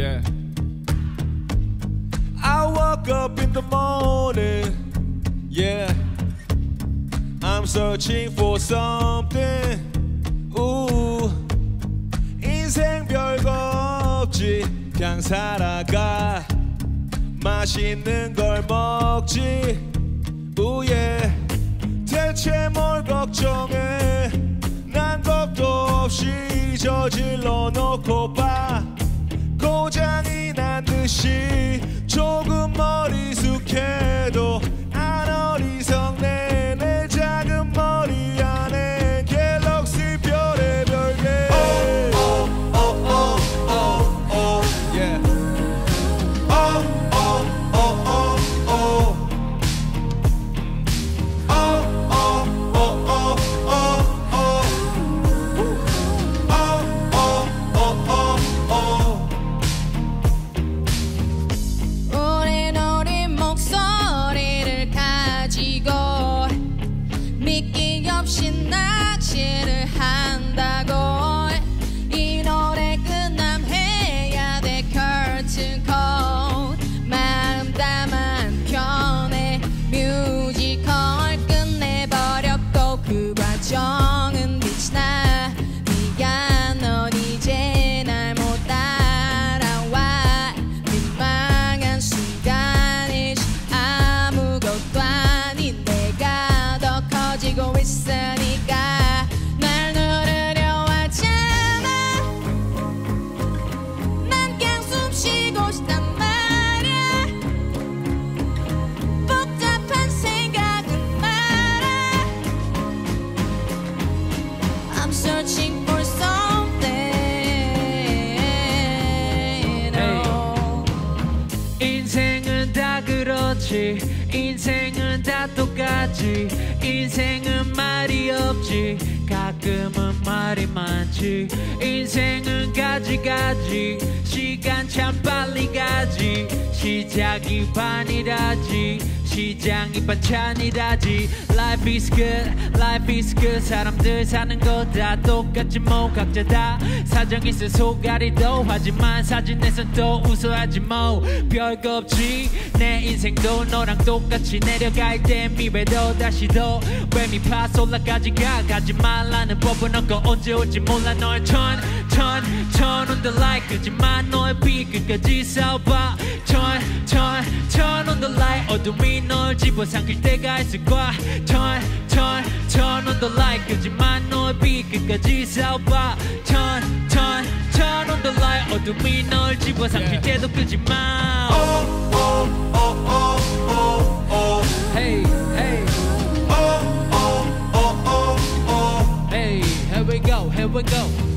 Yeah. I woke up in the morning. Yeah. I'm searching for something. Ooh. 인생 별거 없지. 그냥 살아가. 맛있는 걸 먹지. Ooh yeah. 난 있으니까 날 누르려 하잖아. 난 그냥 숨 쉬고 싶단 말야. 복잡한 생각은 말아. I'm searching. 인생은 다 그렇지 인생은 다 똑같지. 인생은 말이 없지. 가끔은 말이 많지. 인생은 가지가지. 시간 참 빨리 가지. 시작이 반이라지 시장이 반찬이라지. Life is good, life is good. 사람들 사는 거 다 똑같지 뭐 각자 다. 사정 있어 소가리도 하지만 사진에선 또 웃어야지 뭐. 별거 없지 내 인생도 너랑 똑같이 내려갈 땐 미래도 다시 더 레미파 솔라까지 가. 가지 말라는 법은 없고 언제 올지 몰라 널 turn turn turn on the light 끄지만 너의 빛 끝까지 싸워봐 turn turn turn on the light 어둠이 널 집어삼킬 때가 있을 거야 turn turn turn on the light 끄지만 너의 빛 끝까지 싸워봐 turn turn turn on the light 어둠이 널 집어삼킬 때도 끄지 마 Oh, oh, oh, oh, oh, oh. hey hey Oh, oh, oh, oh, oh. hey here we go here we go